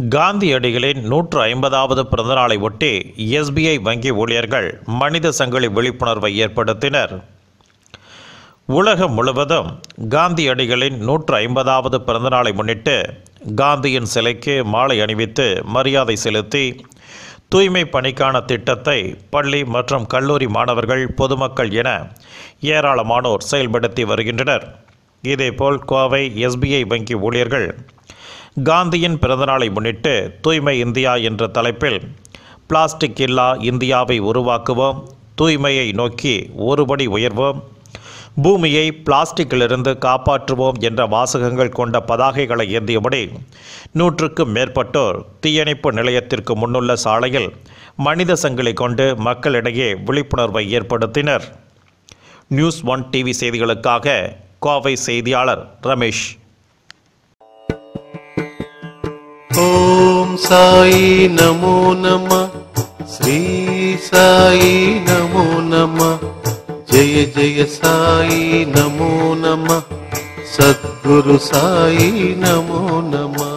காந்தியடிகளின் நூற்று ஐம்பதாவது பிறந்தநாளை ஒட்டி எஸ்பிஐ வங்கி ஊழியர்கள் மனித சங்கிலி விழிப்புணர்வை ஏற்படுத்தினர். உலகம் முழுவதும் காந்தியடிகளின் நூற்று ஐம்பதாவது பிறந்தநாளை முன்னிட்டு காந்தியின் சிலைக்கு மாலை அணிவித்து மரியாதை செலுத்தி தூய்மை பணிக்கான திட்டத்தை பள்ளி மற்றும் கல்லூரி மாணவர்கள் பொதுமக்கள் என ஏராளமானோர் செயல்படுத்தி வருகின்றனர். இதேபோல் கோவை எஸ்பிஐ வங்கி ஊழியர்கள் காந்தியின் பிறந்தநாளை முன்னிட்டு தூய்மை இந்தியா என்ற தலைப்பில் பிளாஸ்டிக் இல்லா இந்தியாவை உருவாக்குவோம் தூய்மையை நோக்கி ஒருபடி உயர்வோம் பூமியை பிளாஸ்டிக்கிலிருந்து காப்பாற்றுவோம் என்ற வாசகங்கள் கொண்ட பதாகைகளை ஏந்தியபடி நூற்றுக்கும் மேற்பட்டோர் தீயணைப்பு நிலையத்திற்கு முன்னுள்ள சாலையில் மனித சங்கிலி கொண்டு மக்களிடையே விழிப்புணர்வை ஏற்படுத்தினர். நியூஸ் ஒன் டிவி செய்திகளுக்காக கோவை செய்தியாளர் ரமேஷ். साई नमो नमः। श्री साई नमो नमः। जय जय साई नमो नमः। सद्गुरु साई नमो नमः